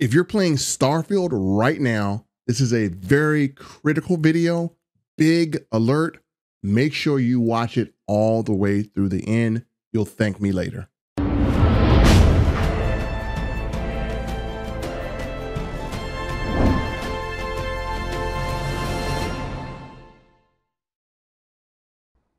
If you're playing Starfield right now, this is a very critical video, big alert. Make sure you watch it all the way through the end. You'll thank me later.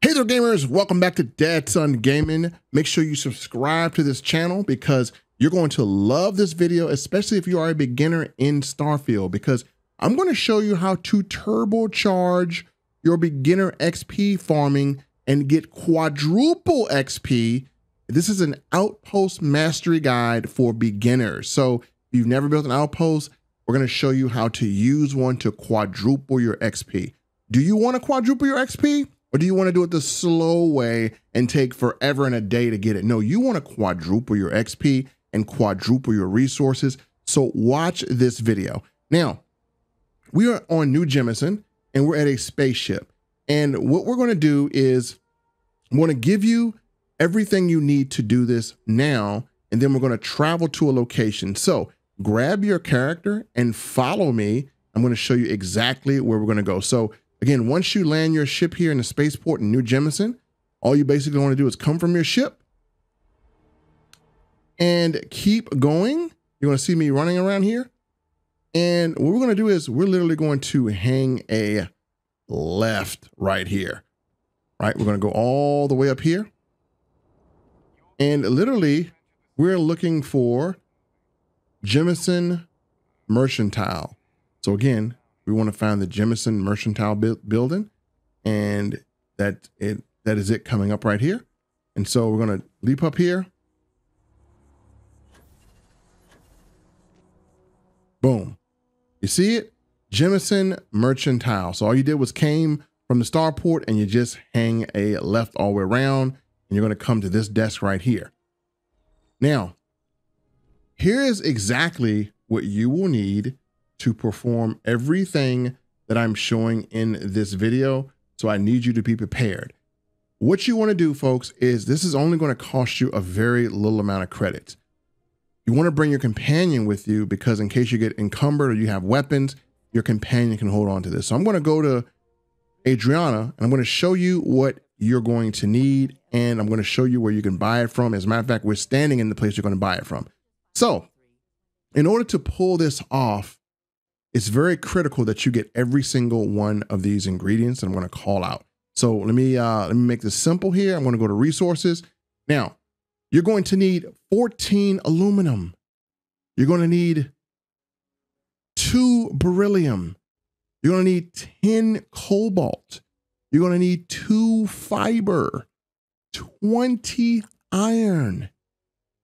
Hey there, gamers. Welcome back to Dadson Gaming. Make sure you subscribe to this channel because you're going to love this video, especially if you are a beginner in Starfield, because I'm going to show you how to turbocharge your beginner XP farming and get quadruple XP. This is an outpost mastery guide for beginners. So if you've never built an outpost, we're going to show you how to use one to quadruple your XP. Do you want to quadruple your XP? Or do you want to do it the slow way and take forever and a day to get it? No, you want to quadruple your XP and quadruple your resources. So watch this video. Now, we are on New Jemison and we're at a spaceship. And what we're going to do is I'm going to give you everything you need to do this now. And then we're going to travel to a location. So grab your character and follow me. I'm going to show you exactly where we're going to go. So again, once you land your ship here in the spaceport in New Jemison, all you basically want to do is come from your ship and keep going. You're going to see me running around here. And what we're going to do is we're literally going to hang a left right here. Right? We're going to go all the way up here. And literally, we're looking for Jemison Mercantile. So again, we want to find the Jemison Mercantile bu building. And that it that is it coming up right here. And so we're going to leap up here. Boom. You see it? Jemison Mercantile. So all you did was came from the starport and you just hang a left all the way around and you're going to come to this desk right here. Now, here is exactly what you will need to perform everything that I'm showing in this video. So I need you to be prepared. What you want to do, folks, is this is only going to cost you a very little amount of credits. You want to bring your companion with you because in case you get encumbered or you have weapons, your companion can hold on to this. So I'm going to go to Andreja and I'm going to show you what you're going to need and I'm going to show you where you can buy it from. As a matter of fact, we're standing in the place you're going to buy it from. So in order to pull this off, it's very critical that you get every single one of these ingredients that I'm going to call out. So let me uh, let me make this simple here. I'm going to go to resources. Now, you're going to need 14 aluminum. You're going to need two beryllium. You're going to need 10 cobalt. You're going to need two fiber, 20 iron,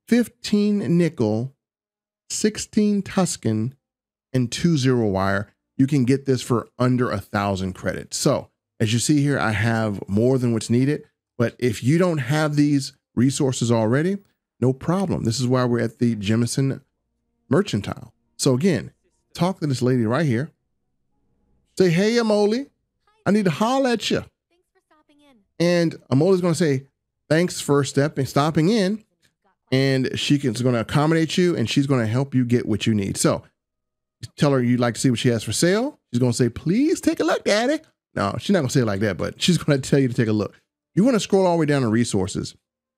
15 nickel, 16 tungsten, and two zero wire. You can get this for under a thousand credits. So as you see here, I have more than what's needed. But if you don't have these resources already, no problem. This is why we're at the Jemison Mercantile. So again, talk to this lady right here. Say, hey, Amoli, I need to holler at you. And Amoli's going to say, thanks for stepping, stopping in. And she is going to accommodate you and she's going to help you get what you need. So tell her you'd like to see what she has for sale. She's going to say, please take a look, daddy. No, she's not going to say it like that, but she's going to tell you to take a look. You want to scroll all the way down to resources.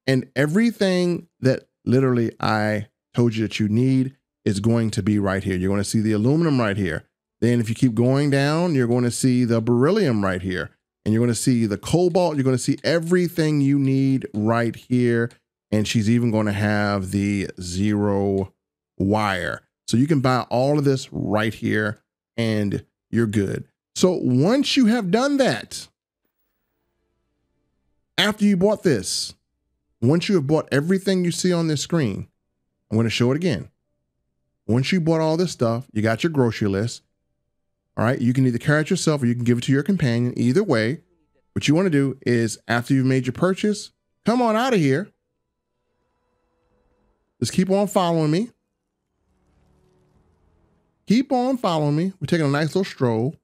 And everything that literally I told you that you need is going to be right here. You're going to see the aluminum right here. Then if you keep going down, you're going to see the beryllium right here. And you're going to see the cobalt. You're going to see everything you need right here. And she's even going to have the zero wire. So you can buy all of this right here and you're good. So once you have done that, after you bought this, once you have bought everything you see on this screen, I'm going to show it again. Once you bought all this stuff, you got your grocery list. All right. You can either carry it yourself or you can give it to your companion. Either way, what you want to do is after you've made your purchase, come on out of here. Just keep on following me. Keep on following me. We're taking a nice little stroll.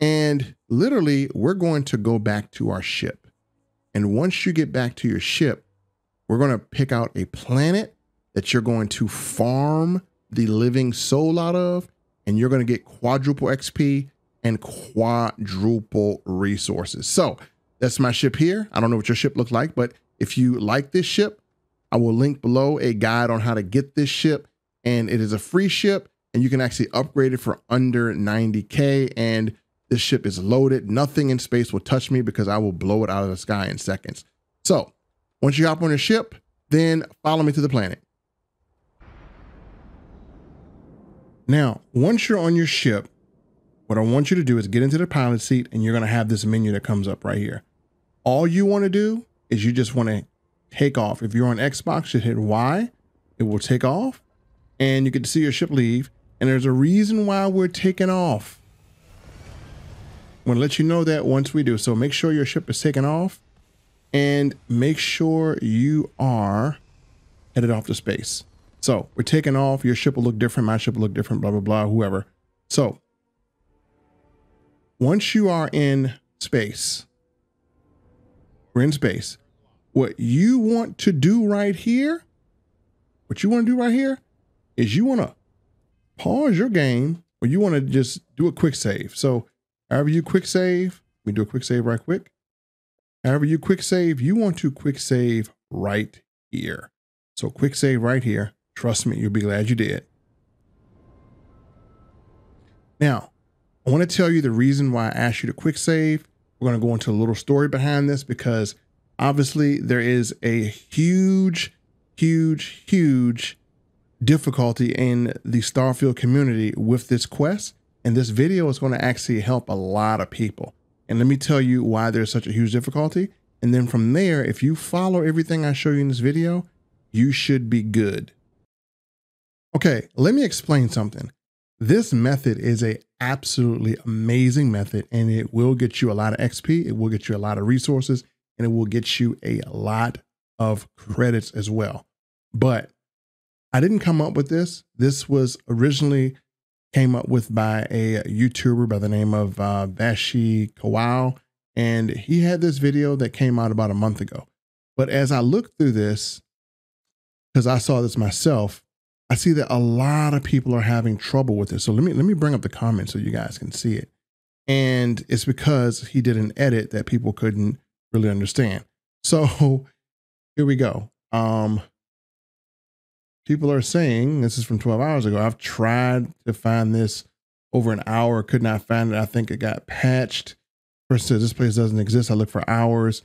And literally, we're going to go back to our ship. And once you get back to your ship, we're going to pick out a planet that you're going to farm the living soul out of, and you're going to get quadruple XP and quadruple resources. So that's my ship here. I don't know what your ship looks like, but if you like this ship, I will link below a guide on how to get this ship. And it is a free ship, and you can actually upgrade it for under 90K. And this ship is loaded. Nothing in space will touch me because I will blow it out of the sky in seconds. So once you hop on the ship, then follow me to the planet. Now, once you're on your ship, what I want you to do is get into the pilot seat and you're going to have this menu that comes up right here. All you want to do is you just want to take off. If you're on Xbox, you hit Y, it will take off and you get to see your ship leave. And there's a reason why we're taking off. Going to let you know that once we do. So make sure your ship is taken off and make sure you are headed off to space. So we're taking off. Your ship will look different. My ship will look different, blah, blah, blah, whoever. So once you are in space, we're in space. What you want to do right here, what you want to do right here is you want to pause your game or you want to just do a quick save. So however you quick save, we do a quick save right quick. However you quick save, you want to quick save right here. So quick save right here. Trust me, you'll be glad you did. Now, I want to tell you the reason why I asked you to quick save. We're going to go into a little story behind this because obviously there is a huge, huge, huge difficulty in the Starfield community with this quest. And this video is going to actually help a lot of people. And let me tell you why there's such a huge difficulty. And then from there, if you follow everything I show you in this video, you should be good. Okay, let me explain something. This method is a absolutely amazing method and it will get you a lot of XP. It will get you a lot of resources and it will get you a lot of credits as well. But I didn't come up with this. This was originally came up with by a YouTuber by the name of uh, Vash Cowaii. And he had this video that came out about a month ago. But as I looked through this, because I saw this myself, I see that a lot of people are having trouble with this. So let me let me bring up the comments so you guys can see it. And it's because he did an edit that people couldn't really understand. So here we go. Um, people are saying this is from 12 hours ago. I've tried to find this over an hour, could not find it. I think it got patched. Person says this place doesn't exist. I looked for hours.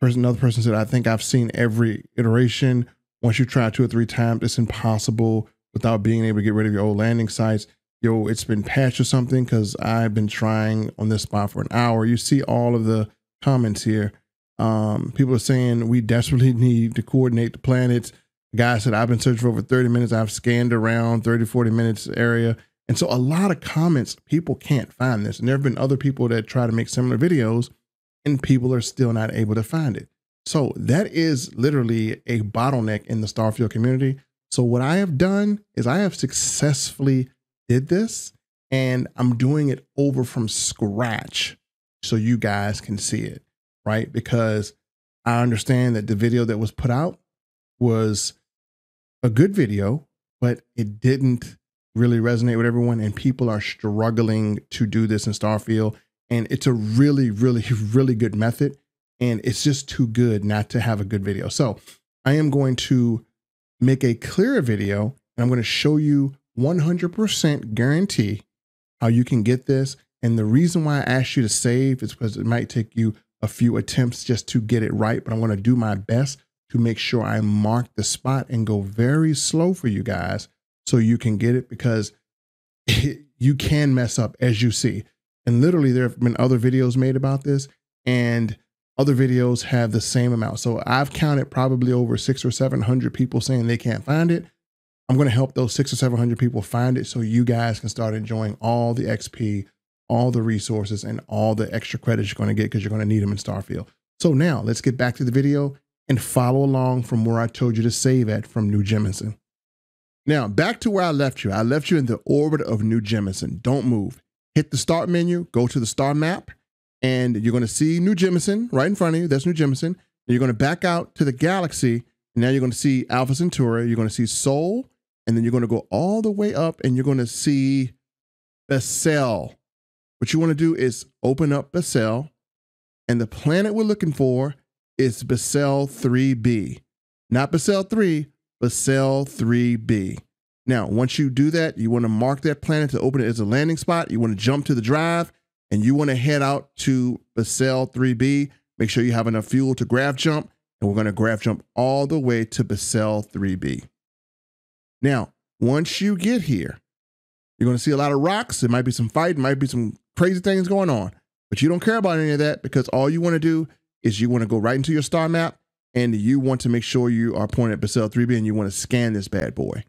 Person, another person said I think I've seen every iteration. Once you try two or three times, it's impossible without being able to get rid of your old landing sites. Yo, it's been patched or something because I've been trying on this spot for an hour. You see all of the comments here. Um, people are saying we desperately need to coordinate the planets. Guy said, I've been searching for over 30 minutes. I've scanned around 30, 40 minutes area. And so a lot of comments, people can't find this. And there have been other people that try to make similar videos and people are still not able to find it. So that is literally a bottleneck in the Starfield community. So what I have done is I have successfully did this and I'm doing it over from scratch so you guys can see it, right? Because I understand that the video that was put out was a good video, but it didn't really resonate with everyone and people are struggling to do this in Starfield and it's a really really really good method and it's just too good not to have a good video. So I am going to make a clearer video and I'm going to show you 100% guarantee how you can get this. And the reason why I asked you to save is because it might take you a few attempts just to get it right, but I'm going to do my best to make sure I mark the spot and go very slow for you guys so you can get it because it, you can mess up as you see. And literally, there have been other videos made about this, and other videos have the same amount. So I've counted probably over six or 700 people saying they can't find it. I'm going to help those six or 700 people find it so you guys can start enjoying all the XP, all the resources, and all the extra credits you're going to get because you're going to need them in Starfield. So now let's get back to the video and follow along from where I told you to save at from New Jemison. Now, back to where I left you. I left you in the orbit of New Jemison. Don't move. Hit the start menu, go to the star map, and you're going to see New Jemison right in front of you. That's New Jemison. And you're going to back out to the galaxy. Now you're going to see Alpha Centauri. You're going to see Sol, and then you're going to go all the way up and you're going to see Bessel. What you want to do is open up Bessel, and the planet we're looking for is Bessel 3b. Not Bessel 3, Bessel 3b. Now, once you do that, you want to mark that planet to open it as a landing spot. You want to jump to the drive and you want to head out to Bessel 3b. Make sure you have enough fuel to grav jump, and we're going to grav jump all the way to Bessel 3b. Now, once you get here, you're going to see a lot of rocks. There might be some fighting, might be some crazy things going on, but you don't care about any of that because all you want to do is you want to go right into your star map and you want to make sure you are pointing at Bessel 3b and you want to scan this bad boy.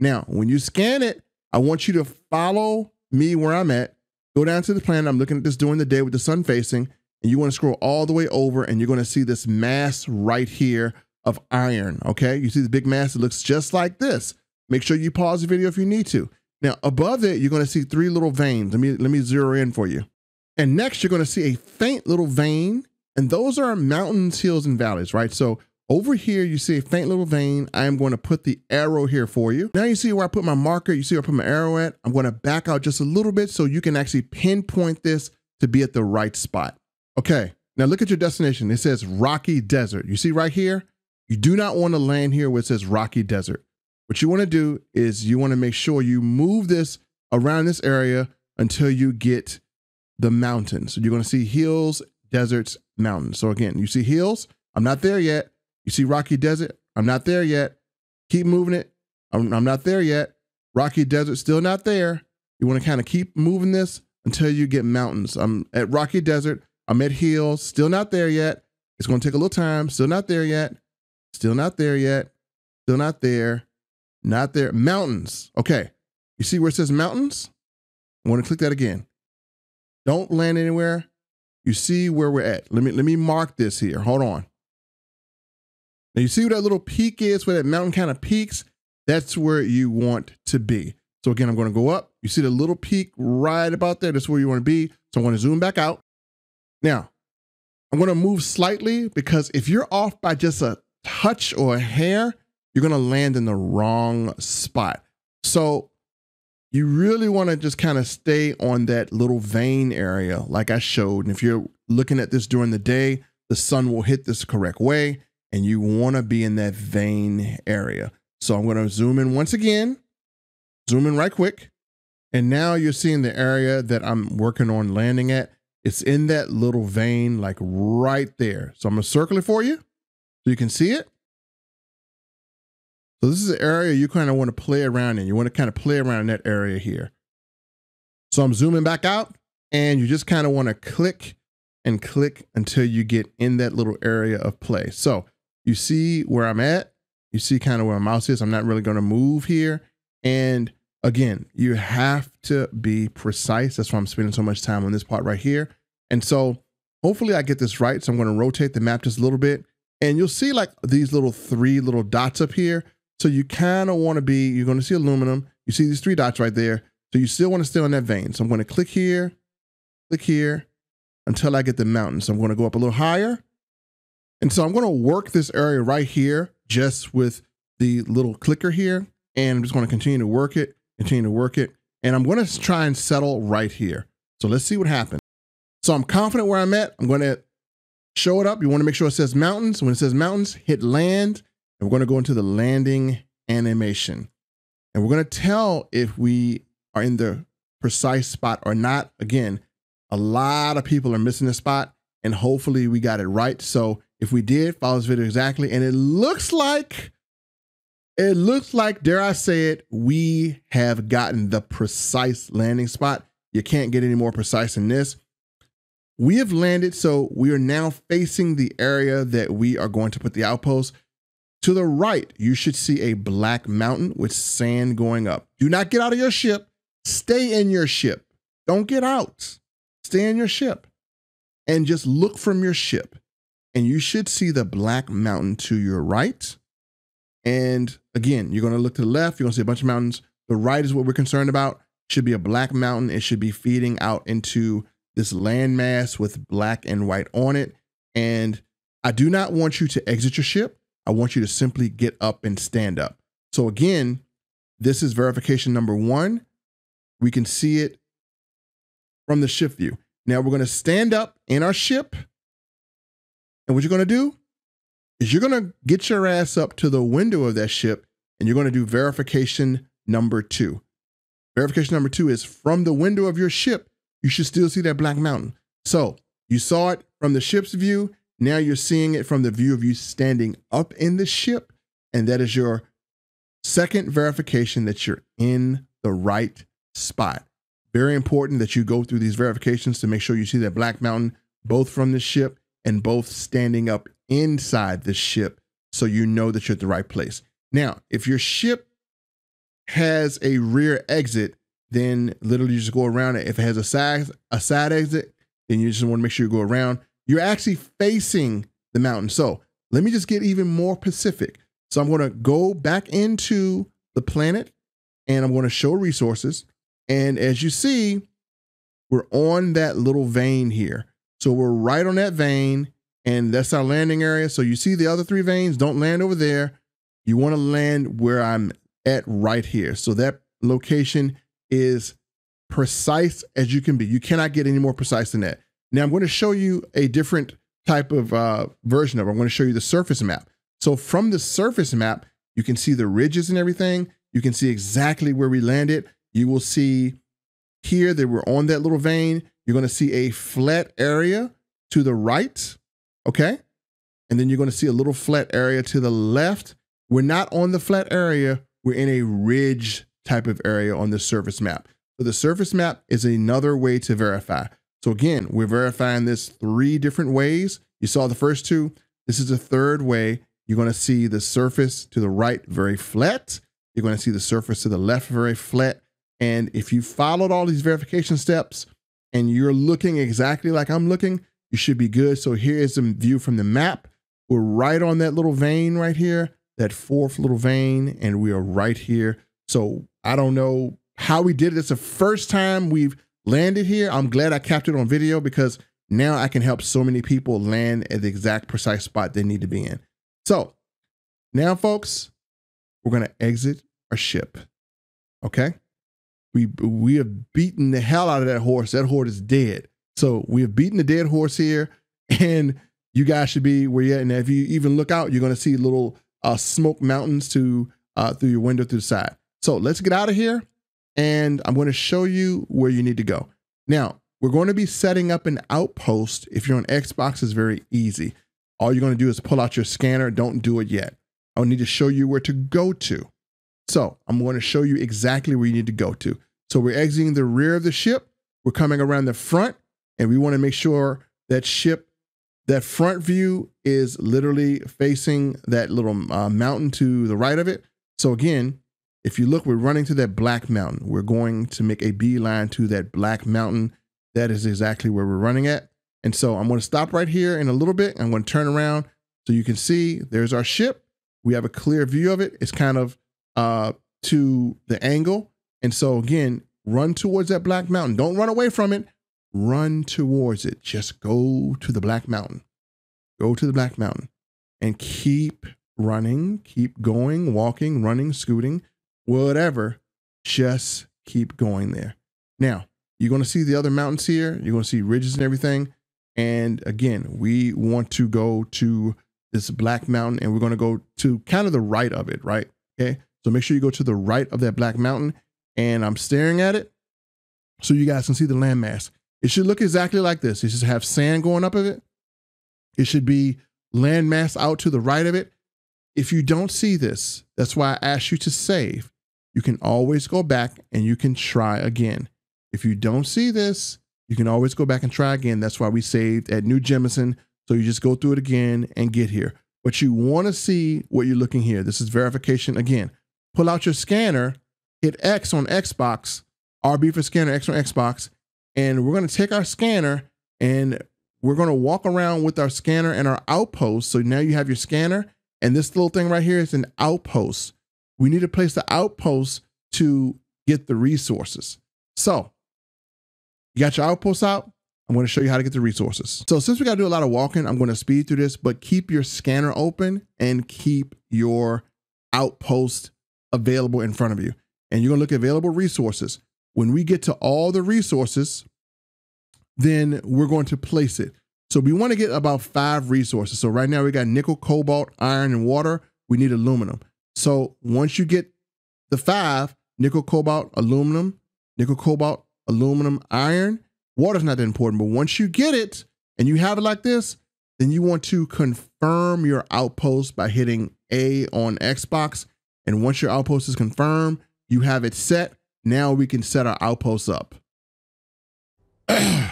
Now, when you scan it, I want you to follow me where I'm at. Go down to the planet. I'm looking at this during the day with the sun facing, and you want to scroll all the way over, and you're going to see this mass right here of iron. Okay, you see the big mass. It looks just like this. Make sure you pause the video if you need to. Now, above it, you're going to see three little veins. Let me let me zero in for you. And next, you're going to see a faint little vein, and those are mountains, hills, and valleys, right? So over here, you see a faint little vein. I am going to put the arrow here for you. Now you see where I put my marker. You see where I put my arrow at. I'm going to back out just a little bit so you can actually pinpoint this to be at the right spot. Okay, now look at your destination. It says Rocky Desert. You see right here? You do not want to land here where it says Rocky Desert. What you want to do is you want to make sure you move this around this area until you get the mountains. So you're going to see hills, deserts, mountains. So again, you see hills. I'm not there yet. You see Rocky Desert? I'm not there yet. Keep moving it. I'm, I'm not there yet. Rocky Desert, still not there. You want to kind of keep moving this until you get mountains. I'm at Rocky Desert. I'm at hills, still not there yet. It's going to take a little time. Still not there yet. Still not there yet. Still not there. Not there. Mountains. Okay. You see where it says mountains? I want to click that again. Don't land anywhere. You see where we're at. Let me let me mark this here. Hold on. Now you see where that little peak is, where that mountain kind of peaks? That's where you want to be. So again, I'm going to go up. You see the little peak right about there. That's where you want to be. So I'm going to zoom back out. Now, I'm going to move slightly because if you're off by just a touch or a hair, you're going to land in the wrong spot. So you really want to just kind of stay on that little vein area like I showed. And if you're looking at this during the day, the sun will hit this correct way and you want to be in that vein area. So I'm going to zoom in once again, zoom in right quick. And now you're seeing the area that I'm working on landing at. It's in that little vein, like right there. So I'm going to circle it for you so you can see it. So this is an area you kind of want to play around in. You want to kind of play around in that area here. So I'm zooming back out and you just kind of want to click and click until you get in that little area of play. So you see where I'm at. You see kind of where my mouse is. I'm not really going to move here. And again, you have to be precise. That's why I'm spending so much time on this part right here. And so hopefully I get this right. So I'm going to rotate the map just a little bit. And you'll see like these little three little dots up here. So you kind of want to be, you're going to see aluminum. You see these three dots right there. So you still want to stay on that vein. So I'm going to click here, click here until I get the mountain. So I'm going to go up a little higher and so I'm going to work this area right here just with the little clicker here. And I'm just going to continue to work it, continue to work it. And I'm going to try and settle right here. So let's see what happens. So I'm confident where I'm at. I'm going to show it up. You want to make sure it says mountains. When it says mountains, hit land. We're going to go into the landing animation. And we're going to tell if we are in the precise spot or not. Again, a lot of people are missing the spot and hopefully we got it right. So if we did, follow this video exactly. And it looks like, it looks like, dare I say it, we have gotten the precise landing spot. You can't get any more precise than this. We have landed, so we are now facing the area that we are going to put the outpost. To the right, you should see a black mountain with sand going up. Do not get out of your ship. Stay in your ship. Don't get out. Stay in your ship and just look from your ship and you should see the black mountain to your right. And again, you're going to look to the left, you're going to see a bunch of mountains. The right is what we're concerned about. Should be a black mountain. It should be feeding out into this landmass with black and white on it. And I do not want you to exit your ship. I want you to simply get up and stand up. So again, this is verification number one. We can see it from the ship view. Now we're going to stand up in our ship. And what you're going to do is you're going to get your ass up to the window of that ship and you're going to do verification number two. Verification number two is from the window of your ship, you should still see that black mountain. So you saw it from the ship's view. Now you're seeing it from the view of you standing up in the ship. And that is your second verification that you're in the right spot. Very important that you go through these verifications to make sure you see that black mountain both from the ship and both standing up inside the ship so you know that you're at the right place. Now, if your ship has a rear exit, then literally you just go around it. If it has a side a side exit, then you just want to make sure you go around. You're actually facing the mountain. So let me just get even more specific. So I'm going to go back into the planet and I'm going to show resources. And as you see, we're on that little vein here. So we're right on that vein and that's our landing area. So you see the other three veins, don't land over there. You want to land where I'm at right here. So that location is precise as you can be. You cannot get any more precise than that. Now I'm going to show you a different type of uh, version of it. I'm going to show you the surface map. So from the surface map, you can see the ridges and everything. You can see exactly where we landed. You will see here that we're on that little vein. You're going to see a flat area to the right. Okay. And then you're going to see a little flat area to the left. We're not on the flat area. We're in a ridge type of area on the surface map. So the surface map is another way to verify. So again, we're verifying this three different ways. You saw the first two. This is the third way. You're going to see the surface to the right very flat. You're going to see the surface to the left very flat. And if you followed all these verification steps and you're looking exactly like I'm looking, you should be good. So here is the view from the map. We're right on that little vein right here, that fourth little vein, and we are right here. So I don't know how we did it. It's the first time we've landed here. I'm glad I captured on video because now I can help so many people land at the exact precise spot they need to be in. So now, folks, we're going to exit our ship. Okay. We, we have beaten the hell out of that horse. That horse is dead. So we have beaten the dead horse here, and you guys should be where you're at. And if you even look out, you're going to see little uh, smoke mountains to uh, through your window through the side. So let's get out of here, and I'm going to show you where you need to go. Now we're going to be setting up an outpost. If you're on Xbox, it's very easy. All you're going to do is pull out your scanner. Don't do it yet. I'll need to show you where to go to. So I'm going to show you exactly where you need to go to. So we're exiting the rear of the ship. We're coming around the front and we want to make sure that ship, that front view is literally facing that little uh, mountain to the right of it. So again, if you look, we're running to that black mountain. We're going to make a beeline to that black mountain. That is exactly where we're running at. And so I'm going to stop right here in a little bit. I'm going to turn around so you can see there's our ship. We have a clear view of it. It's kind of uh, to the angle. And so again, run towards that black mountain. Don't run away from it run towards it. Just go to the Black Mountain. Go to the Black Mountain and keep running, keep going, walking, running, scooting, whatever. Just keep going there. Now, you're going to see the other mountains here. You're going to see ridges and everything. And again, we want to go to this Black Mountain and we're going to go to kind of the right of it, right? Okay. So make sure you go to the right of that Black Mountain. And I'm staring at it so you guys can see the landmass. It should look exactly like this. It should have sand going up of it. It should be landmass out to the right of it. If you don't see this, that's why I asked you to save. You can always go back and you can try again. If you don't see this, you can always go back and try again. That's why we saved at New Jemison. So you just go through it again and get here. But you want to see what you're looking here. This is verification again. Pull out your scanner, hit X on Xbox, RB for scanner, X on Xbox, and we're going to take our scanner and we're going to walk around with our scanner and our outpost. So now you have your scanner and this little thing right here is an outpost. We need to place the outpost to get the resources. So you got your outpost out. I'm going to show you how to get the resources. So since we got to do a lot of walking, I'm going to speed through this, but keep your scanner open and keep your outpost available in front of you. and you're going to look at available resources. When we get to all the resources, then we're going to place it. So we want to get about five resources. So right now we got nickel, cobalt, iron, and water. We need aluminum. So once you get the five, nickel, cobalt, aluminum, nickel, cobalt, aluminum, iron, water's not that important. But once you get it and you have it like this, then you want to confirm your outpost by hitting A on Xbox. And once your outpost is confirmed, you have it set. Now we can set our outposts up.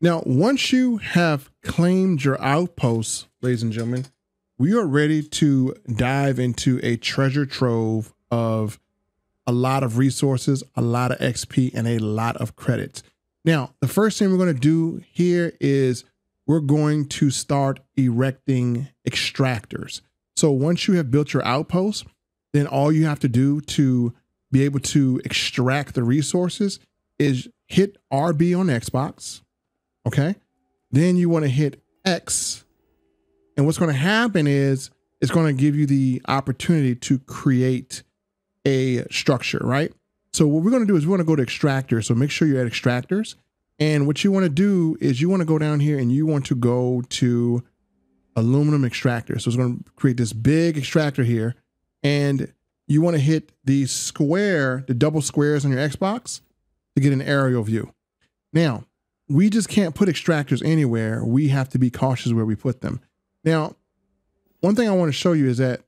Now, once you have claimed your outposts, ladies and gentlemen, we are ready to dive into a treasure trove of a lot of resources, a lot of XP, and a lot of credits. Now, the first thing we're going to do here is we're going to start erecting extractors. So once you have built your outpost, then all you have to do to be able to extract the resources is hit RB on Xbox. Okay. Then you want to hit X. And what's going to happen is it's going to give you the opportunity to create a structure, right? So what we're going to do is we want to go to extractors. So make sure you're at extractors. And what you want to do is you want to go down here and you want to go to aluminum extractor. So it's going to create this big extractor here. And you want to hit the square, the double squares on your Xbox to get an aerial view. Now, we just can't put extractors anywhere. We have to be cautious where we put them. Now, one thing I want to show you is that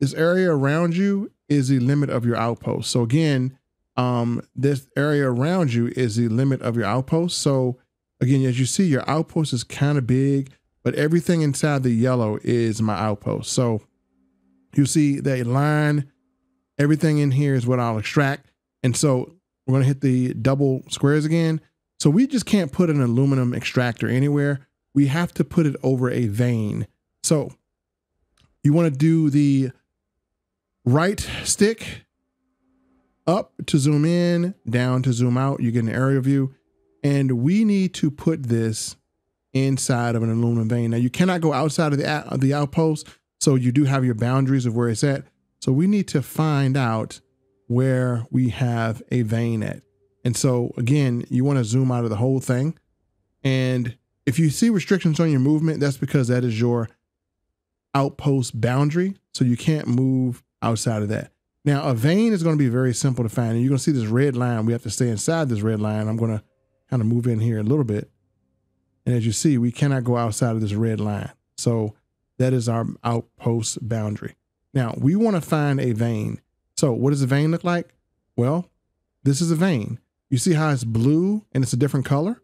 this area around you is the limit of your outpost. So again, um, this area around you is the limit of your outpost. So again, as you see, your outpost is kind of big, but everything inside the yellow is my outpost. So you see that line, everything in here is what I'll extract. And so we're going to hit the double squares again. So we just can't put an aluminum extractor anywhere. We have to put it over a vein. So you want to do the right stick up to zoom in, down to zoom out. You get an area view. And we need to put this inside of an aluminum vein. Now you cannot go outside of the, of the outpost. So you do have your boundaries of where it's at. So we need to find out where we have a vein at. And so again, you want to zoom out of the whole thing. And if you see restrictions on your movement, that's because that is your outpost boundary. So you can't move outside of that. Now, a vein is going to be very simple to find. And you're going to see this red line. We have to stay inside this red line. I'm going to kind of move in here a little bit. And as you see, we cannot go outside of this red line. So that is our outpost boundary. Now, we want to find a vein. So what does a vein look like? Well, this is a vein. You see how it's blue and it's a different color?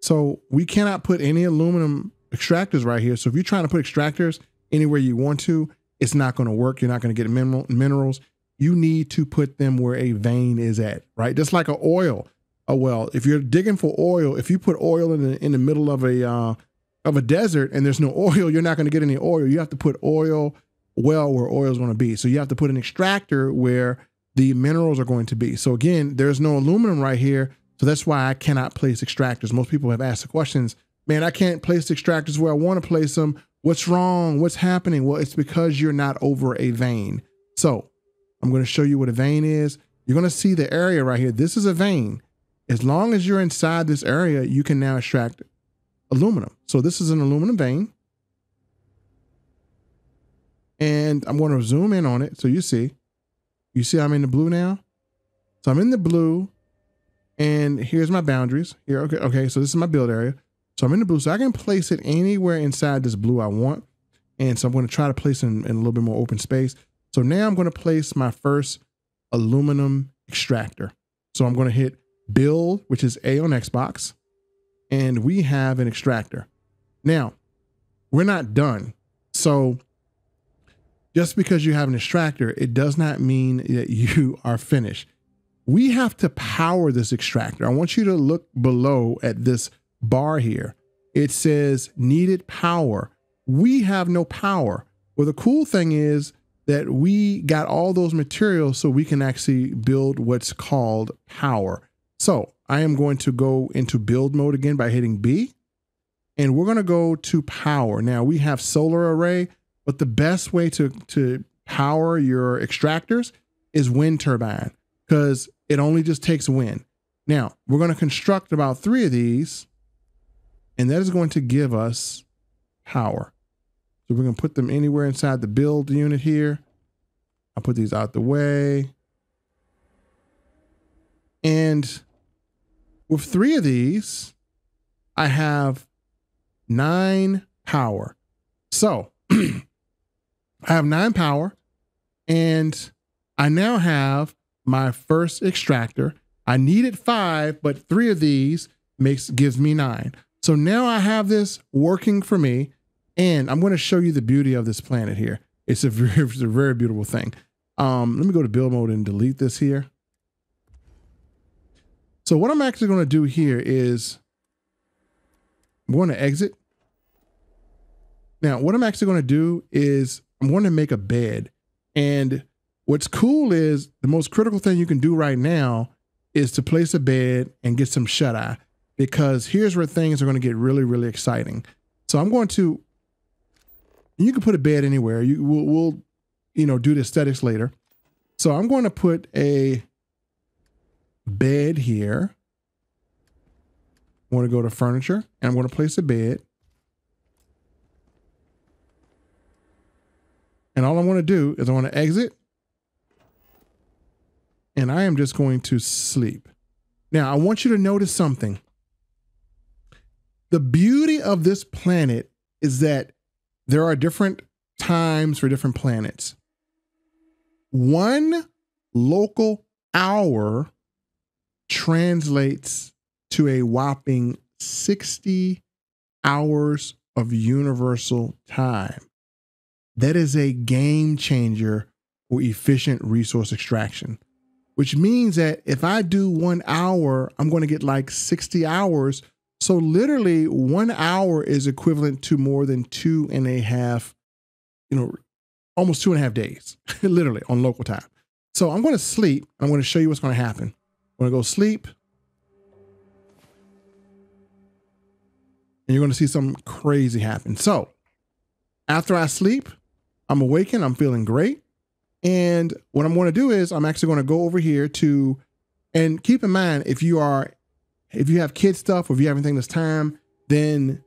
So we cannot put any aluminum extractors right here. So if you're trying to put extractors anywhere you want to, it's not going to work. You're not going to get mineral, minerals. You need to put them where a vein is at, right? Just like a oil, a well. If you're digging for oil, if you put oil in the in the middle of a uh, of a desert and there's no oil, you're not going to get any oil. You have to put oil well where oil is going to be. So you have to put an extractor where the minerals are going to be. So again, there's no aluminum right here. So that's why I cannot place extractors. Most people have asked the questions, man, I can't place extractors where I want to place them. What's wrong? What's happening? Well, it's because you're not over a vein. So I'm going to show you what a vein is. You're going to see the area right here. This is a vein. As long as you're inside this area, you can now extract aluminum. So this is an aluminum vein. And I'm going to zoom in on it so you see. You see I'm in the blue now? So I'm in the blue and here's my boundaries here. Okay. Okay. So this is my build area. So I'm in the blue. So I can place it anywhere inside this blue I want. And so I'm going to try to place in, in a little bit more open space. So now I'm going to place my first aluminum extractor. So I'm going to hit build, which is A on Xbox. And we have an extractor. Now, we're not done. So just because you have an extractor, it does not mean that you are finished. We have to power this extractor. I want you to look below at this bar here. It says needed power. We have no power. Well, the cool thing is that we got all those materials so we can actually build what's called power. So I am going to go into build mode again by hitting B. and we're going to go to power. Now we have solar array, but the best way to, to power your extractors is wind turbine because it only just takes wind. Now we're going to construct about three of these and that is going to give us power. So we're going to put them anywhere inside the build unit here. I'll put these out the way. And with three of these, I have nine power. So I have nine power and I now have my first extractor. I needed five, but three of these makes gives me nine. So now I have this working for me and I'm going to show you the beauty of this planet here. It's a very, it's a very beautiful thing. Um, let me go to build mode and delete this here. So what I'm actually going to do here is I'm going to exit. Now, what I'm actually going to do is I'm going to make a bed. And what's cool is the most critical thing you can do right now is to place a bed and get some shut eye because here's where things are going to get really, really exciting. So I'm going to, you can put a bed anywhere. You will, we'll, you know, do the aesthetics later. So I'm going to put a bed here. I want to go to furniture and I'm going to place a bed. And all I want to do is I want to exit. And I am just going to sleep. Now, I want you to notice something. The beauty of this planet is that there are different times for different planets. One local hour translates to a whopping 60 hours of universal time. That is a game changer for efficient resource extraction, which means that if I do one hour, I'm going to get like 60 hours. So, literally, one hour is equivalent to more than two and a half, you know, almost two and a half days, literally on local time. So, I'm going to sleep. I'm going to show you what's going to happen. I'm going to go sleep. And you're going to see something crazy happen. So, after I sleep, I'm awakened. I'm feeling great. And what I'm going to do is I'm actually going to go over here to, and keep in mind, if you are, if you have kid stuff or if you have anything this time, then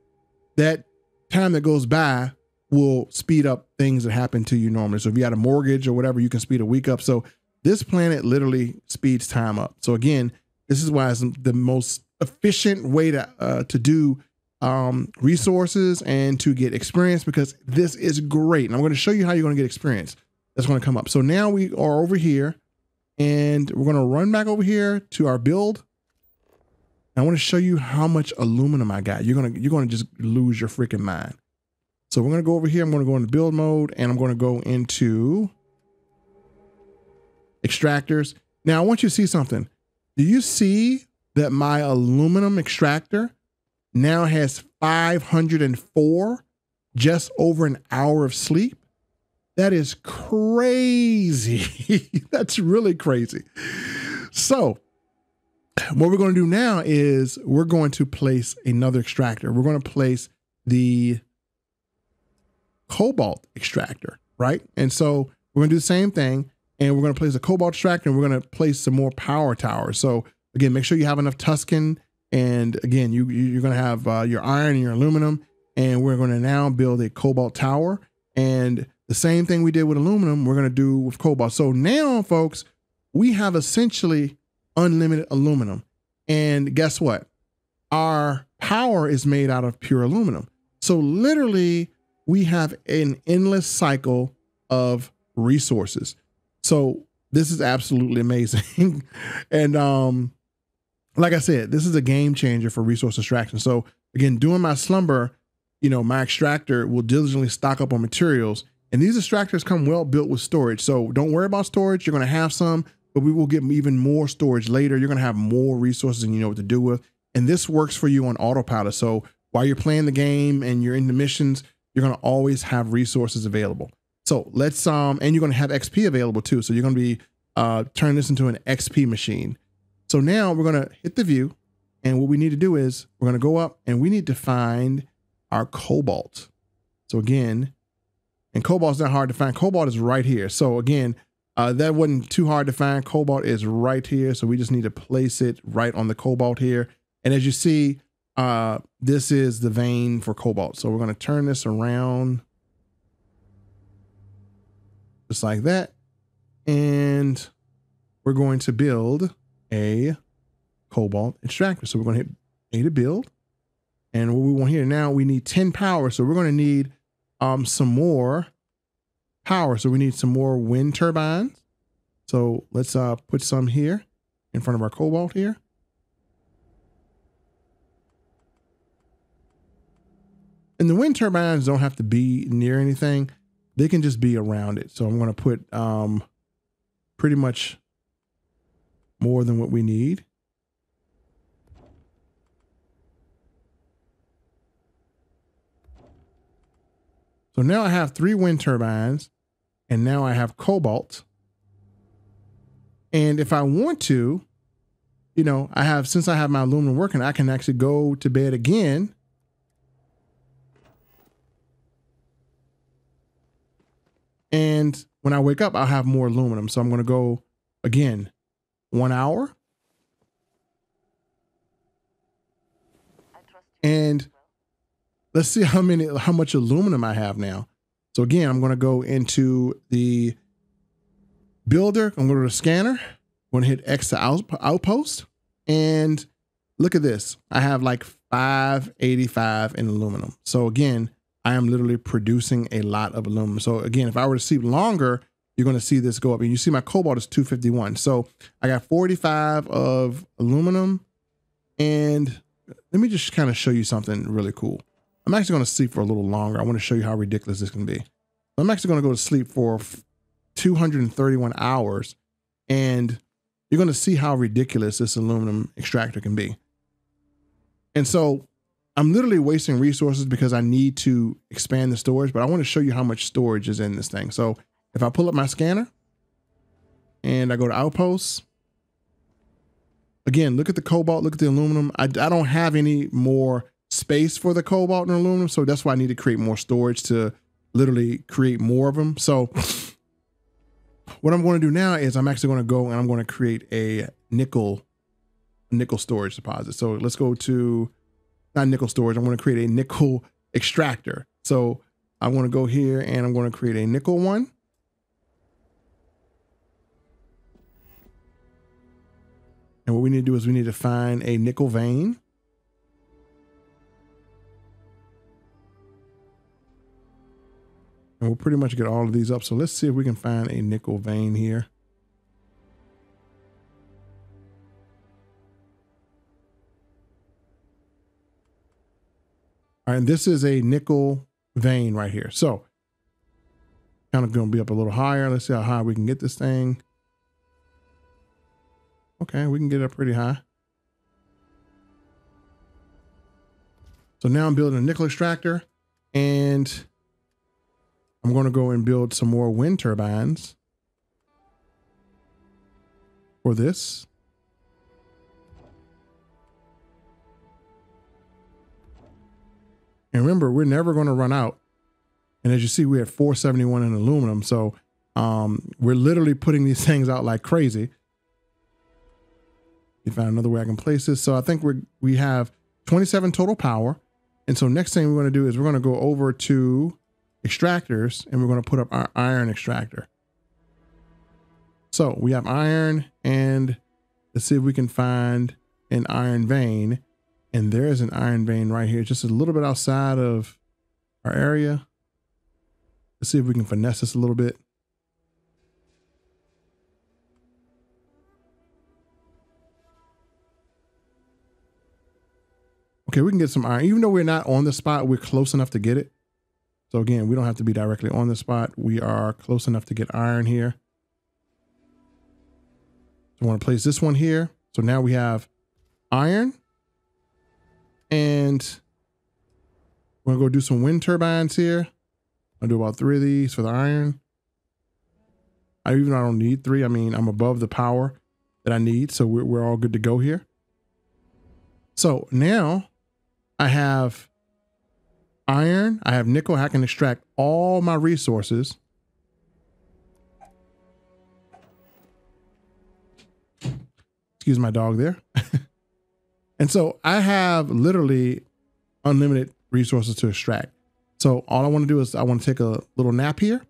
that time that goes by will speed up things that happen to you normally. So if you had a mortgage or whatever, you can speed a week up. So this planet literally speeds time up. So again, this is why it's the most efficient way to uh, to do um, resources and to get experience because this is great. And I'm going to show you how you're going to get experience. That's going to come up. So now we are over here and we're going to run back over here to our build. I want to show you how much aluminum I got. You're going to, you're going to just lose your freaking mind. So we're going to go over here. I'm going to go into build mode and I'm going to go into extractors. Now I want you to see something. Do you see that my aluminum extractor now has 504 just over an hour of sleep? That is crazy. That's really crazy. So, what we're going to do now is we're going to place another extractor. We're going to place the cobalt extractor, right? And so we're going to do the same thing and we're going to place a cobalt extractor and we're going to place some more power towers. So again, make sure you have enough tungsten. And again, you, you're going to have uh, your iron and your aluminum. And we're going to now build a cobalt tower. And the same thing we did with aluminum, we're going to do with cobalt. So now, folks, we have essentially unlimited aluminum. And guess what? Our power is made out of pure aluminum. So literally, we have an endless cycle of resources. So this is absolutely amazing. and um, like I said, this is a game changer for resource extraction. So again, during my slumber, you know, my extractor will diligently stock up on materials. And these extractors come well built with storage. So don't worry about storage. You're going to have some, but we will get even more storage later. You're going to have more resources and you know what to do with. And this works for you on autopilot. So while you're playing the game and you're in the missions, you're going to always have resources available. So let's um, and you're going to have XP available too. So you're going to be uh, turning this into an XP machine. So now we're going to hit the view, and what we need to do is we're going to go up and we need to find our cobalt. So again, and cobalt's not hard to find. Cobalt is right here. So again, uh, that wasn't too hard to find. Cobalt is right here. So we just need to place it right on the cobalt here. And as you see, uh, this is the vein for cobalt. So we're going to turn this around just like that. And we're going to build a cobalt extractor. So we're going to hit A to build. And what we want here now, we need 10 power. So we're going to need um, some more power. So we need some more wind turbines. So let's uh, put some here in front of our cobalt here. And the wind turbines don't have to be near anything. They can just be around it. So I'm going to put um, pretty much more than what we need. So now I have three wind turbines and now I have cobalt. And if I want to, you know, I have, since I have my aluminum working, I can actually go to bed again. And when I wake up, I'll have more aluminum. So I'm going to go again, one hour. And let's see how many, how much aluminum I have now. So again, I'm going to go into the builder. I'm going to go to the scanner. I'm going to hit X to out, outpost. And look at this. I have like 585 in aluminum. So again, I am literally producing a lot of aluminum. So again, if I were to sleep longer, you're going to see this go up. And you see my cobalt is 251. So I got 45 of aluminum. And let me just kind of show you something really cool. I'm actually going to sleep for a little longer. I want to show you how ridiculous this can be. I'm actually going to go to sleep for 231 hours and you're going to see how ridiculous this aluminum extractor can be. And so I'm literally wasting resources because I need to expand the storage, but I want to show you how much storage is in this thing. So if I pull up my scanner and I go to outposts, again, look at the cobalt, look at the aluminum. I, I don't have any more space for the cobalt and aluminum. So that's why I need to create more storage to literally create more of them. So what I'm going to do now is I'm actually going to go and I'm going to create a nickel nickel storage deposit. So let's go to not nickel storage. I'm going to create a nickel extractor. So I want to go here and I'm going to create a nickel one. And what we need to do is we need to find a nickel vein. And we'll pretty much get all of these up. So let's see if we can find a nickel vein here. All right, and this is a nickel vein right here. So kind of going to be up a little higher. Let's see how high we can get this thing. Okay, we can get up pretty high. So now I'm building a nickel extractor and I'm going to go and build some more wind turbines for this. And remember, we're never going to run out. And as you see, we had 471 in aluminum. So um, we're literally putting these things out like crazy. You found another way I can place this. So I think we we have 27 total power. And so next thing we're going to do is we're going to go over to extractors and we're going to put up our iron extractor. So we have iron and let's see if we can find an iron vein. And there's an iron vein right here, just a little bit outside of our area. Let's see if we can finesse this a little bit. Okay, we can get some iron. Even though we're not on the spot, we're close enough to get it. So again, we don't have to be directly on the spot. We are close enough to get iron here. So I want to place this one here. So now we have iron and we're gonna go do some wind turbines here. I'll do about three of these for the iron. I even I don't need three. I mean, I'm above the power that I need. So we're, we're all good to go here. So now I have iron, I have nickel, I can extract all my resources. Excuse my dog there. and so I have literally unlimited resources to extract. So all I want to do is I want to take a little nap here.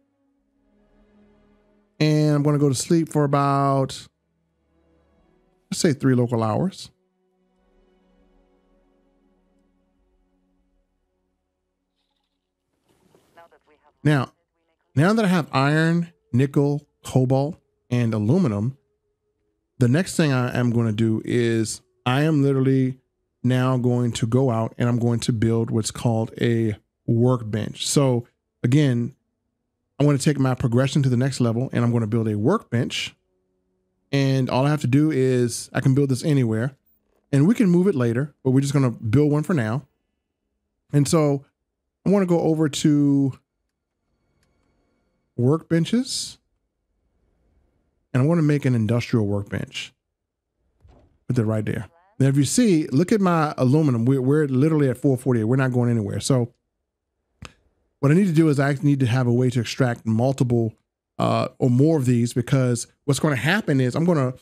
And I'm going to go to sleep for about, let's say three local hours. Now, now that I have iron, nickel, cobalt, and aluminum, the next thing I am going to do is I am literally now going to go out and I'm going to build what's called a workbench. So again, I'm going to take my progression to the next level and I'm going to build a workbench. And all I have to do is I can build this anywhere and we can move it later, but we're just going to build one for now. And so I want to go over to workbenches and I want to make an industrial workbench. Put that right there. Now, if you see, look at my aluminum. We're, we're literally at 448. We're not going anywhere. So what I need to do is I need to have a way to extract multiple uh, or more of these because what's going to happen is I'm going to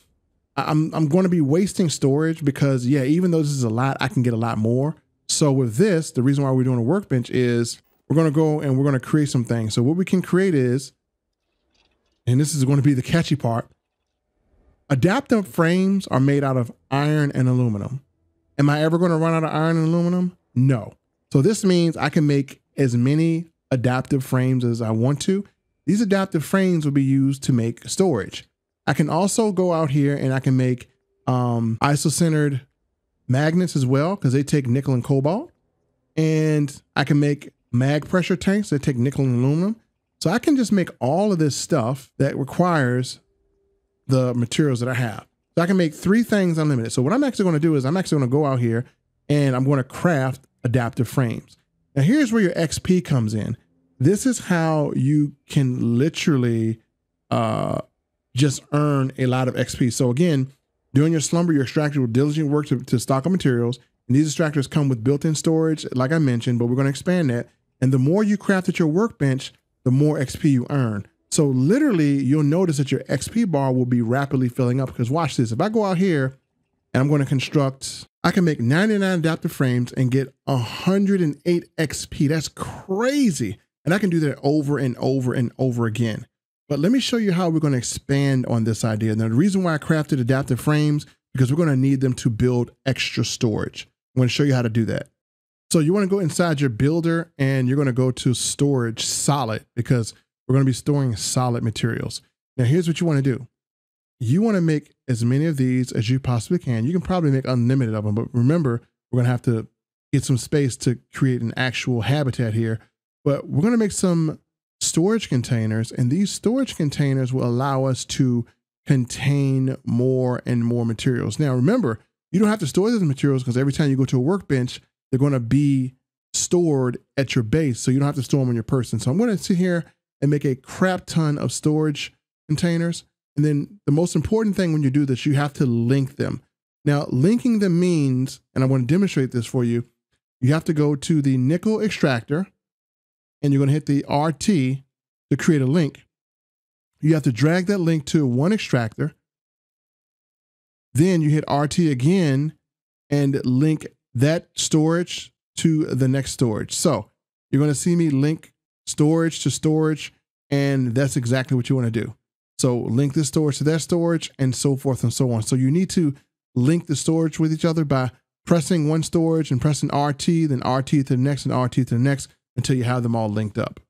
I'm I'm going to be wasting storage because yeah, even though this is a lot, I can get a lot more. So with this, the reason why we're doing a workbench is we're going to go and we're going to create some things. So what we can create is, and this is going to be the catchy part, Adaptive frames are made out of iron and aluminum. Am I ever going to run out of iron and aluminum? No. So this means I can make as many adaptive frames as I want to. These adaptive frames will be used to make storage. I can also go out here and I can make um, isocentered magnets as well because they take nickel and cobalt. And I can make mag pressure tanks that take nickel and aluminum. So I can just make all of this stuff that requires the materials that I have. So I can make three things unlimited. So what I'm actually going to do is I'm actually going to go out here and I'm going to craft adaptive frames. Now here's where your XP comes in. This is how you can literally uh, just earn a lot of XP. So again, during your slumber, your extractor will diligently work to, to stock up materials. And these extractors come with built-in storage, like I mentioned, but we're going to expand that. And the more you craft at your workbench, the more XP you earn. So literally, you'll notice that your XP bar will be rapidly filling up because watch this. If I go out here and I'm going to construct, I can make 99 adaptive frames and get 108 XP. That's crazy. And I can do that over and over and over again. But let me show you how we're going to expand on this idea. Now, the reason why I crafted adaptive frames, because we're going to need them to build extra storage. I'm going to show you how to do that. So you want to go inside your builder and you're going to go to storage solid because we're going to be storing solid materials. Now, here's what you want to do. You want to make as many of these as you possibly can. You can probably make unlimited of them, but remember, we're going to have to get some space to create an actual habitat here. But we're going to make some storage containers, and these storage containers will allow us to contain more and more materials. Now, remember, you don't have to store those materials because every time you go to a workbench, they're going to be stored at your base. So you don't have to store them on your person. So I'm going to sit here and make a crap ton of storage containers. And then the most important thing when you do this, you have to link them. Now, linking them means, and I want to demonstrate this for you, you have to go to the nickel extractor and you're going to hit the RT to create a link. You have to drag that link to one extractor. Then you hit RT again and link that storage to the next storage. So you're going to see me link storage to storage. And that's exactly what you want to do. So link this storage to that storage and so forth and so on. So you need to link the storage with each other by pressing one storage and pressing RT, then RT to the next and RT to the next until you have them all linked up.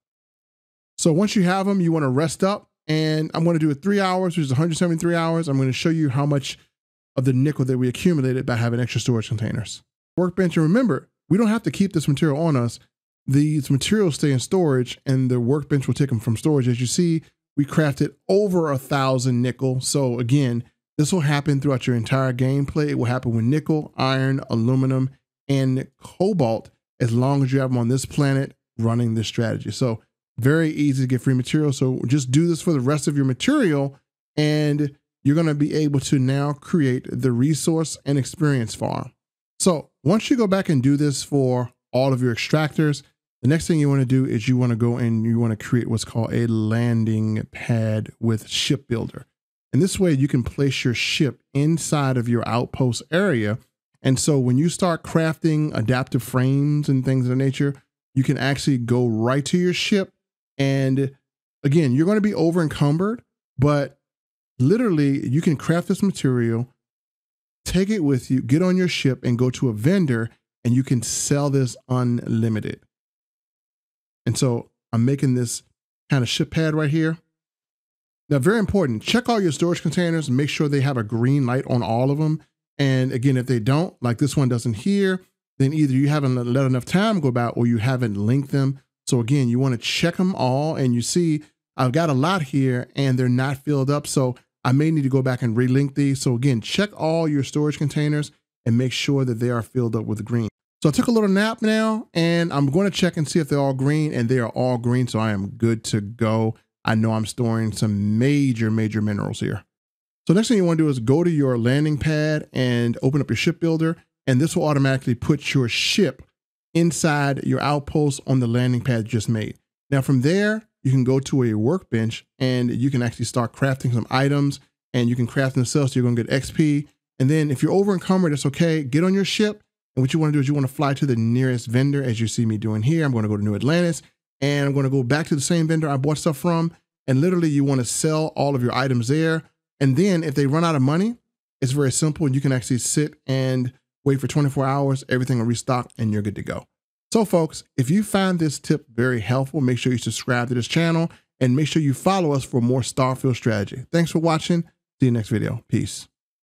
So once you have them, you want to rest up and I'm going to do it three hours, which is 173 hours. I'm going to show you how much of the nickel that we accumulated by having extra storage containers. Workbench, and remember, we don't have to keep this material on us these materials stay in storage and the workbench will take them from storage. As you see, we crafted over a thousand nickel. So again, this will happen throughout your entire gameplay. It will happen with nickel, iron, aluminum, and cobalt as long as you have them on this planet running this strategy. So very easy to get free material. So just do this for the rest of your material and you're going to be able to now create the resource and experience farm. So once you go back and do this for all of your extractors, The next thing you want to do is you want to go and you want to create what's called a landing pad with ship builder. And this way you can place your ship inside of your outpost area. And so when you start crafting adaptive frames and things of that nature, you can actually go right to your ship. And again, you're going to be over encumbered, but literally you can craft this material, take it with you, get on your ship and go to a vendor and you can sell this unlimited. And so I'm making this kind of ship pad right here. Now, very important, check all your storage containers, make sure they have a green light on all of them. And again, if they don't, like this one doesn't here, then either you haven't let enough time go by or you haven't linked them. So again, you want to check them all and you see I've got a lot here and they're not filled up. So I may need to go back and relink these. So again, check all your storage containers and make sure that they are filled up with green. So I took a little nap now and I'm going to check and see if they're all green and they are all green. So I am good to go. I know I'm storing some major, major minerals here. So next thing you want to do is go to your landing pad and open up your ship builder. And this will automatically put your ship inside your outpost on the landing pad just made. Now from there, you can go to a workbench and you can actually start crafting some items and you can craft them so you're going to get XP. And then if you're over encumbered, it's okay. Get on your ship. And what you want to do is you want to fly to the nearest vendor as you see me doing here. I'm going to go to New Atlantis and I'm going to go back to the same vendor I bought stuff from. And literally you want to sell all of your items there. And then if they run out of money, it's very simple. And you can actually sit and wait for 24 hours. Everything will restock and you're good to go. So folks, if you find this tip very helpful, make sure you subscribe to this channel and make sure you follow us for more Starfield strategy. Thanks for watching. See you next video. Peace.